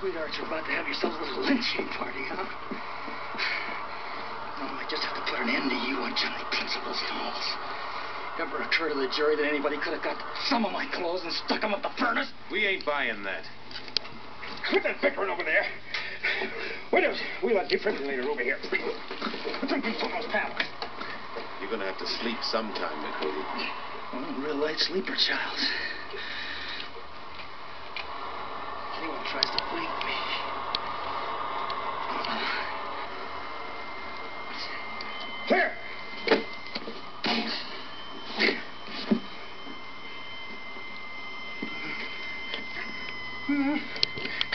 sweethearts are about to have yourselves a little lynching party, huh? No, I just have to put an end to you on Johnny Principle's nose. Ever occur to the jury that anybody could have got some of my clothes and stuck them up the furnace? We ain't buying that. Quit that bickering over there. Wait a We'll have defibrillator over here. Drink these those paddles. You're gonna have to sleep sometime, MacReady. Well, I'm a real light sleeper, child. tries to wake me. Clear! Mm-hmm.